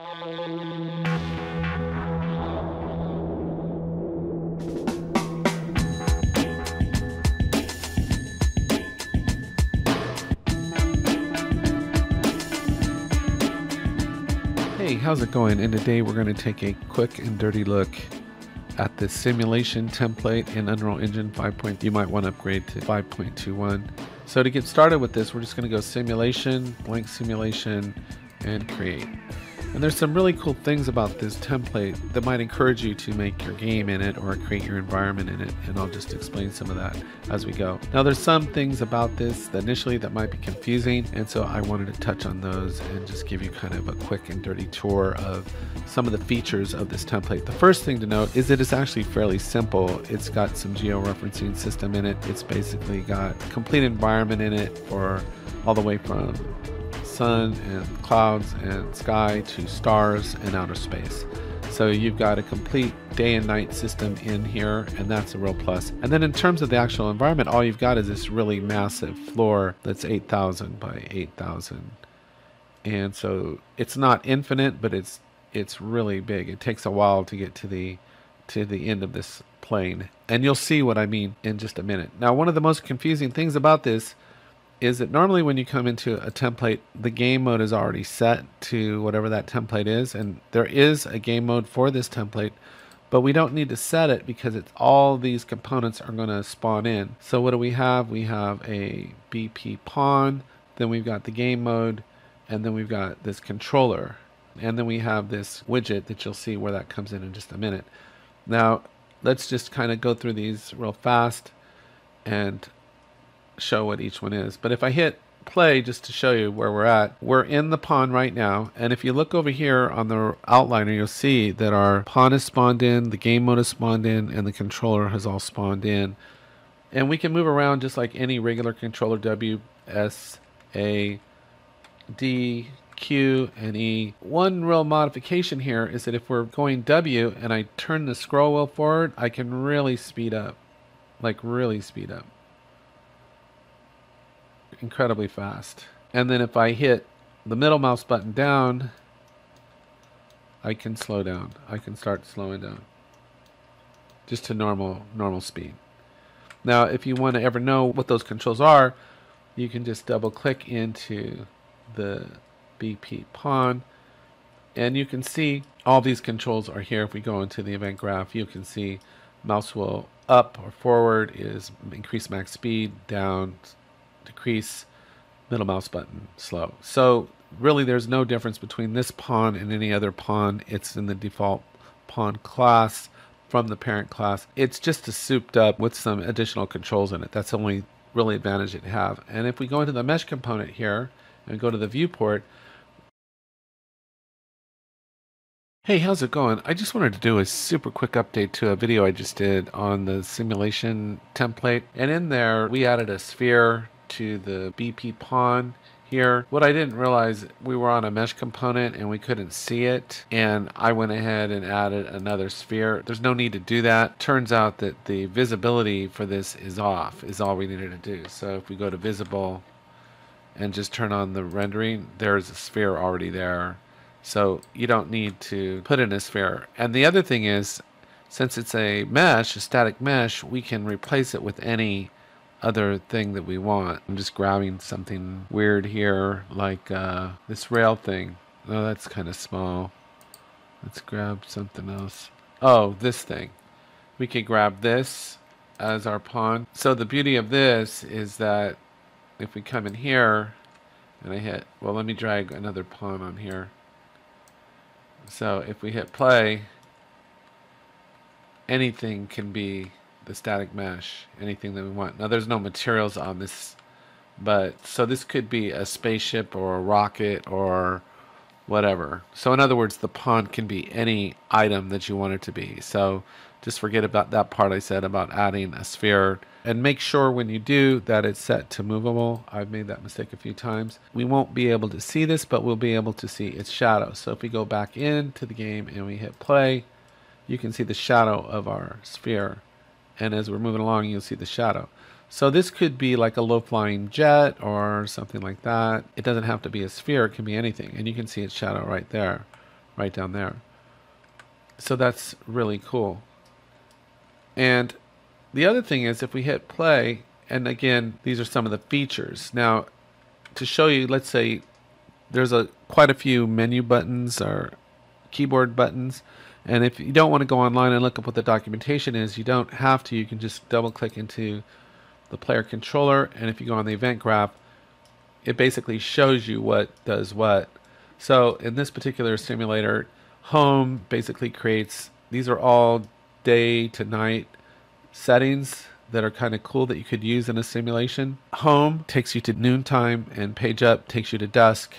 Hey, how's it going? And today we're going to take a quick and dirty look at the simulation template in Unreal Engine 5. You might want to upgrade to 5.21. So to get started with this, we're just going to go simulation, blank simulation, and create. And there's some really cool things about this template that might encourage you to make your game in it or create your environment in it. And I'll just explain some of that as we go. Now there's some things about this that initially that might be confusing. And so I wanted to touch on those and just give you kind of a quick and dirty tour of some of the features of this template. The first thing to note is that it's actually fairly simple. It's got some georeferencing system in it. It's basically got complete environment in it for all the way from sun and clouds and sky to stars and outer space. So you've got a complete day and night system in here, and that's a real plus. And then in terms of the actual environment, all you've got is this really massive floor that's 8,000 by 8,000. And so it's not infinite, but it's it's really big. It takes a while to get to the to the end of this plane. And you'll see what I mean in just a minute. Now, one of the most confusing things about this is that normally when you come into a template, the game mode is already set to whatever that template is. And there is a game mode for this template, but we don't need to set it because it's all these components are going to spawn in. So what do we have? We have a BP pawn, then we've got the game mode, and then we've got this controller. And then we have this widget that you'll see where that comes in in just a minute. Now, let's just kind of go through these real fast and show what each one is. But if I hit play just to show you where we're at, we're in the pawn right now. And if you look over here on the outliner, you'll see that our pawn is spawned in, the game mode is spawned in, and the controller has all spawned in. And we can move around just like any regular controller W, S, A, D, Q, and E. One real modification here is that if we're going W and I turn the scroll wheel forward, I can really speed up. Like really speed up incredibly fast. And then if I hit the middle mouse button down, I can slow down. I can start slowing down. Just to normal normal speed. Now, if you want to ever know what those controls are, you can just double click into the BP pawn and you can see all these controls are here. If we go into the event graph, you can see mouse wheel up or forward is increase max speed, down decrease, middle mouse button, slow. So really there's no difference between this pawn and any other pawn. It's in the default pawn class from the parent class. It's just a souped up with some additional controls in it. That's the only really advantage it have. And if we go into the mesh component here and go to the viewport, Hey, how's it going? I just wanted to do a super quick update to a video I just did on the simulation template. And in there, we added a sphere to the BP pawn here. What I didn't realize, we were on a mesh component and we couldn't see it. And I went ahead and added another sphere. There's no need to do that. Turns out that the visibility for this is off, is all we needed to do. So if we go to visible and just turn on the rendering, there's a sphere already there. So you don't need to put in a sphere. And the other thing is, since it's a mesh, a static mesh, we can replace it with any other thing that we want. I'm just grabbing something weird here, like uh, this rail thing. Oh, that's kind of small. Let's grab something else. Oh, this thing. We could grab this as our pawn. So the beauty of this is that if we come in here and I hit, well, let me drag another pawn on here. So if we hit play, anything can be the static mesh, anything that we want. Now there's no materials on this, but so this could be a spaceship or a rocket or whatever. So in other words, the pawn can be any item that you want it to be. So just forget about that part I said about adding a sphere and make sure when you do that it's set to movable. I've made that mistake a few times. We won't be able to see this, but we'll be able to see its shadow. So if we go back into the game and we hit play, you can see the shadow of our sphere and as we're moving along you'll see the shadow. So this could be like a low-flying jet or something like that. It doesn't have to be a sphere, it can be anything. And you can see its shadow right there, right down there. So that's really cool. And the other thing is if we hit play, and again, these are some of the features. Now, to show you, let's say there's a quite a few menu buttons or keyboard buttons. And if you don't want to go online and look up what the documentation is, you don't have to. You can just double click into the player controller. And if you go on the event graph, it basically shows you what does what. So in this particular simulator, home basically creates, these are all day to night settings that are kind of cool that you could use in a simulation. Home takes you to noontime and page up takes you to dusk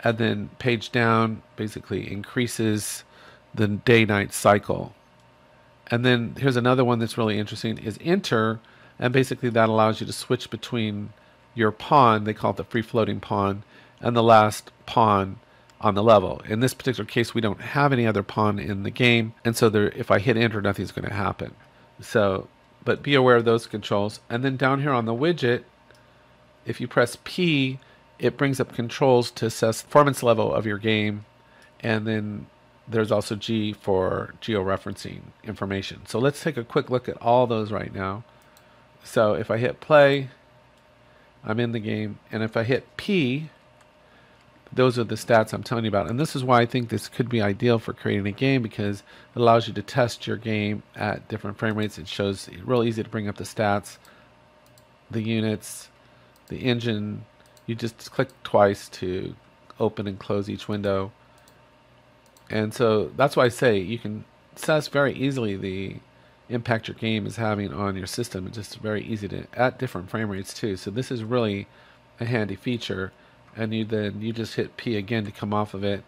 and then page down basically increases the day night cycle. And then here's another one that's really interesting is enter and basically that allows you to switch between your pawn, they call it the free floating pawn, and the last pawn on the level. In this particular case, we don't have any other pawn in the game, and so there, if I hit enter, nothing's going to happen. So, but be aware of those controls. And then down here on the widget, if you press P, it brings up controls to assess performance level of your game, and then there's also G for georeferencing information. So let's take a quick look at all those right now. So if I hit play, I'm in the game, and if I hit P, those are the stats I'm telling you about. And this is why I think this could be ideal for creating a game because it allows you to test your game at different frame rates. It shows real easy to bring up the stats, the units, the engine. You just click twice to open and close each window. And so that's why I say you can assess very easily the impact your game is having on your system. It's just very easy to at different frame rates too. So this is really a handy feature and you then you just hit P again to come off of it.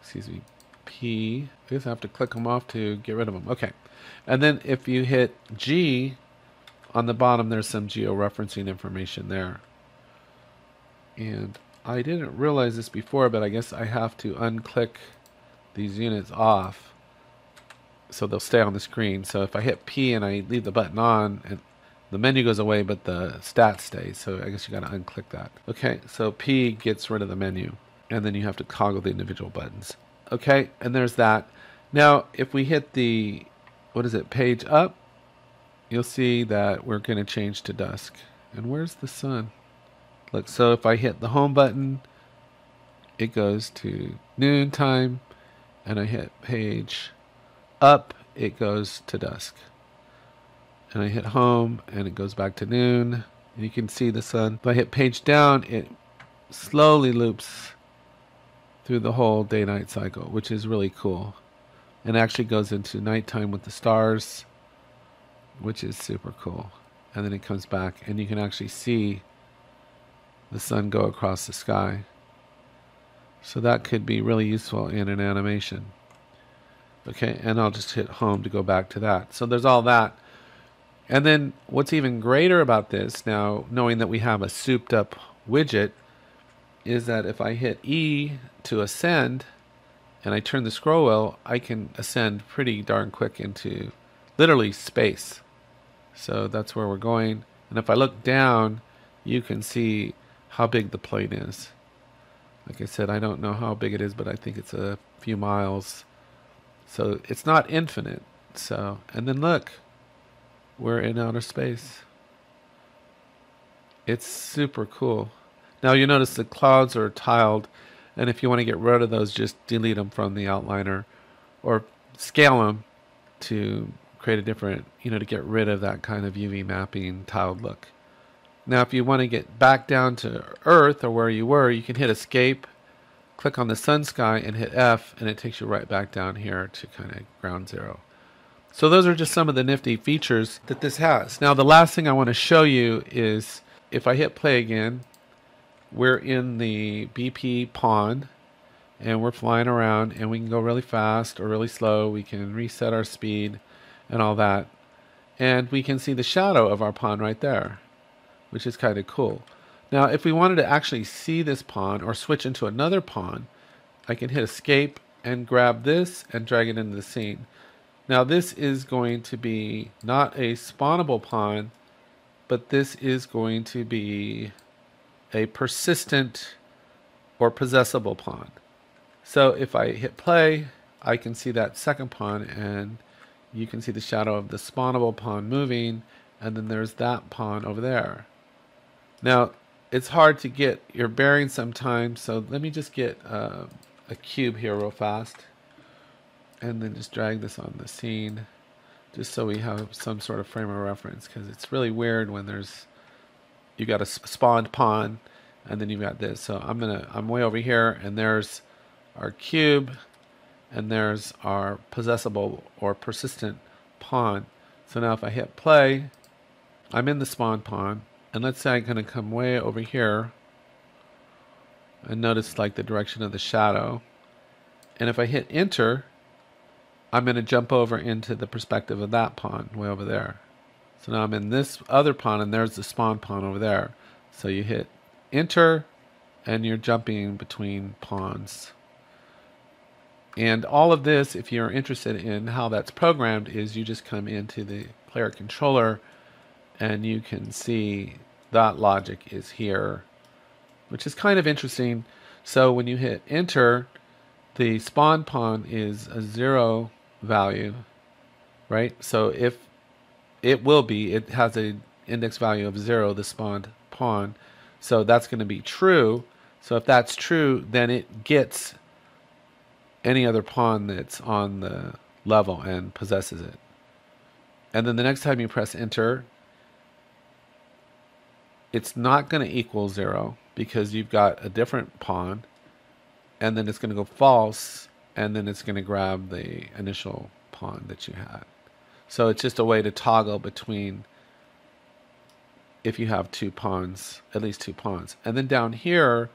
Excuse me, P. I guess I have to click them off to get rid of them. Okay, and then if you hit G on the bottom, there's some georeferencing information there. And I didn't realize this before, but I guess I have to unclick these units off so they'll stay on the screen. So if I hit P and I leave the button on, and the menu goes away, but the stats stay. So I guess you got to unclick that. Okay, so P gets rid of the menu, and then you have to toggle the individual buttons. Okay, and there's that. Now, if we hit the, what is it, page up, you'll see that we're going to change to dusk. And where's the sun? Look, so if I hit the home button, it goes to noon time, and I hit page up, it goes to dusk and I hit home and it goes back to noon. And you can see the sun. If I hit page down, it slowly loops through the whole day night cycle, which is really cool. And actually goes into nighttime with the stars, which is super cool. And then it comes back, and you can actually see the sun go across the sky. So that could be really useful in an animation. Okay, and I'll just hit home to go back to that. So there's all that. And then what's even greater about this now, knowing that we have a souped up widget, is that if I hit E to ascend and I turn the scroll wheel, I can ascend pretty darn quick into literally space. So that's where we're going. And if I look down, you can see how big the plane is. Like I said, I don't know how big it is, but I think it's a few miles. So it's not infinite. So, and then look, we're in outer space. It's super cool. Now you notice the clouds are tiled, and if you want to get rid of those, just delete them from the outliner or scale them to create a different, you know, to get rid of that kind of UV mapping tiled look. Now, if you want to get back down to Earth or where you were, you can hit Escape, click on the sun sky, and hit F, and it takes you right back down here to kind of ground zero. So those are just some of the nifty features that this has. Now the last thing I want to show you is if I hit play again, we're in the BP pawn and we're flying around and we can go really fast or really slow. We can reset our speed and all that. And we can see the shadow of our pawn right there, which is kind of cool. Now, if we wanted to actually see this pawn or switch into another pawn, I can hit escape and grab this and drag it into the scene. Now this is going to be not a spawnable pawn, but this is going to be a persistent or possessable pawn. So if I hit play, I can see that second pawn and you can see the shadow of the spawnable pawn moving and then there's that pawn over there. Now it's hard to get your bearing sometimes so let me just get uh, a cube here real fast and then just drag this on the scene just so we have some sort of frame of reference because it's really weird when there's you got a spawned pawn and then you've got this. So I'm gonna I'm way over here and there's our cube and there's our possessible or persistent pawn. So now if I hit play I'm in the spawn pawn and let's say I'm gonna come way over here and notice like the direction of the shadow and if I hit enter I'm going to jump over into the perspective of that pawn way over there. So now I'm in this other pawn and there's the spawn pawn over there. So you hit enter and you're jumping between pawns. And all of this, if you're interested in how that's programmed, is you just come into the player controller and you can see that logic is here, which is kind of interesting. So when you hit enter, the spawn pawn is a zero value, right? So if it will be, it has an index value of zero, the spawned pawn. So that's going to be true. So if that's true, then it gets any other pawn that's on the level and possesses it. And then the next time you press enter, it's not going to equal zero because you've got a different pawn. And then it's going to go false and then it's going to grab the initial pawn that you had. So it's just a way to toggle between if you have two pawns, at least two pawns. And then down here,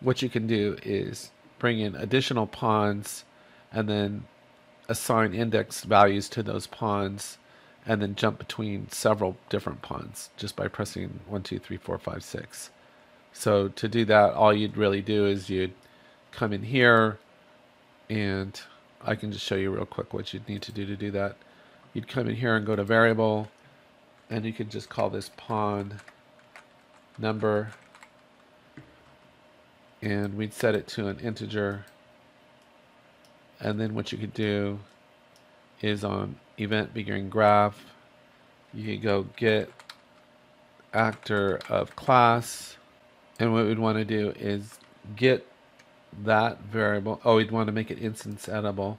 what you can do is bring in additional pawns and then assign index values to those pawns and then jump between several different pawns just by pressing one, two, three, four, five, six. So to do that, all you'd really do is you'd come in here, and I can just show you real quick what you'd need to do to do that. You'd come in here and go to variable and you can just call this pawn number and we'd set it to an integer and then what you could do is on event beginning graph you could go get actor of class and what we'd want to do is get that variable. Oh, we'd want to make it instance editable.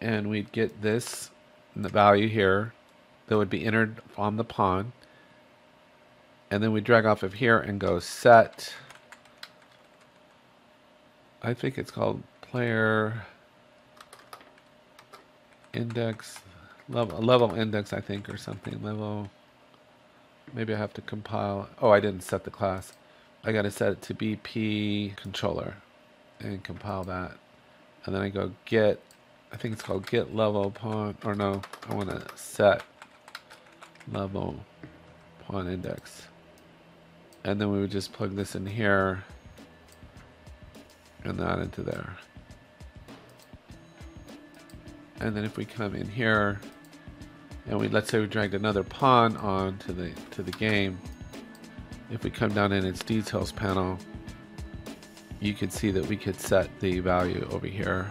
And we'd get this the value here that would be entered on the pawn. And then we drag off of here and go set. I think it's called player index level level index I think or something level maybe I have to compile oh I didn't set the class I gotta set it to BP controller and compile that. And then I go get, I think it's called get level pawn, or no, I want to set level pawn index. And then we would just plug this in here and that into there. And then if we come in here and we let's say we dragged another pawn on to the to the game, if we come down in its details panel, you could see that we could set the value over here,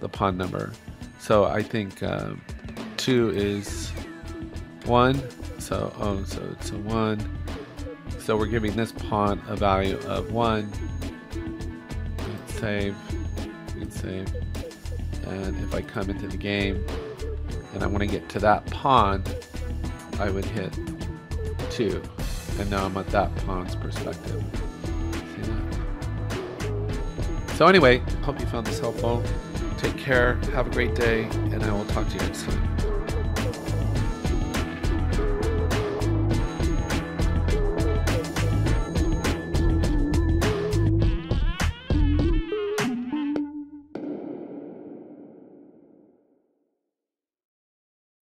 the pawn number. So I think um, two is one. So oh, so it's a one. So we're giving this pawn a value of one. Save. We can save. And if I come into the game and I want to get to that pawn, I would hit two. And now I'm at that pawn's perspective. So anyway, hope you found this helpful. Take care, have a great day, and I will talk to you soon.